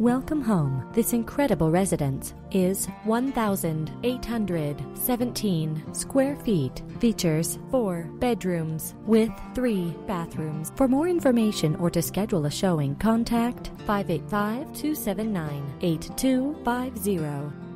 Welcome home. This incredible residence is 1,817 square feet. Features four bedrooms with three bathrooms. For more information or to schedule a showing, contact 585 279 8250.